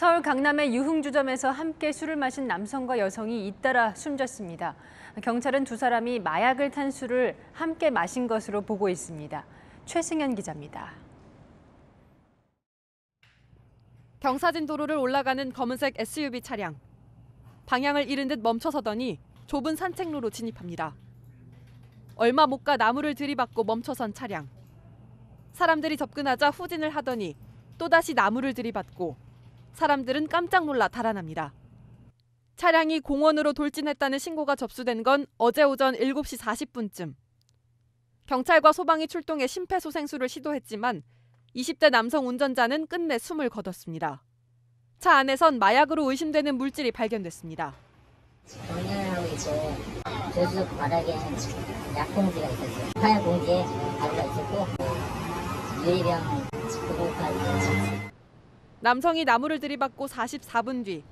서울 강남의 유흥주점에서 함께 술을 마신 남성과 여성이 잇따라 숨졌습니다. 경찰은 두 사람이 마약을 탄 술을 함께 마신 것으로 보고 있습니다. 최승현 기자입니다. 경사진 도로를 올라가는 검은색 SUV 차량. 방향을 잃은 듯 멈춰서더니 좁은 산책로로 진입합니다. 얼마 못 가 나무를 들이받고 멈춰선 차량. 사람들이 접근하자 후진을 하더니 또다시 나무를 들이받고 사람들은 깜짝 놀라 달아납니다. 차량이 공원으로 돌진했다는 신고가 접수된 건 어제 오전 7시 40분쯤. 경찰과 소방이 출동해 심폐소생술을 시도했지만 20대 남성 운전자는 끝내 숨을 거뒀습니다. 차 안에선 마약으로 의심되는 물질이 발견됐습니다. 정렬하고 있고 조수석 바닥에는 약봉지가 있었어요. 하얀 봉지에 가루가 있었고 유리병 그거까지. 남성이 나무를 들이받고 44분 뒤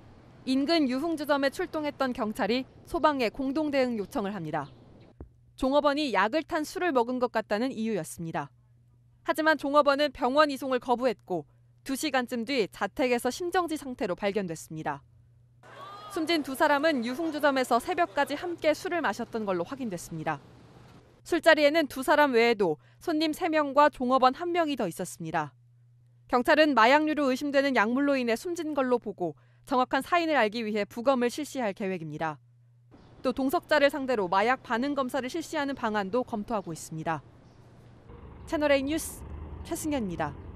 인근 유흥주점에 출동했던 경찰이 소방에 공동 대응 요청을 합니다. 종업원이 약을 탄 술을 먹은 것 같다는 이유였습니다. 하지만 종업원은 병원 이송을 거부했고 2시간쯤 뒤 자택에서 심정지 상태로 발견됐습니다. 숨진 두 사람은 유흥주점에서 새벽까지 함께 술을 마셨던 걸로 확인됐습니다. 술자리에는 두 사람 외에도 손님 3명과 종업원 1명이 더 있었습니다. 경찰은 마약류로 의심되는 약물로 인해 숨진 걸로 보고 정확한 사인을 알기 위해 부검을 실시할 계획입니다. 또 동석자를 상대로 마약 반응 검사를 실시하는 방안도 검토하고 있습니다. 채널A 뉴스 최승현입니다.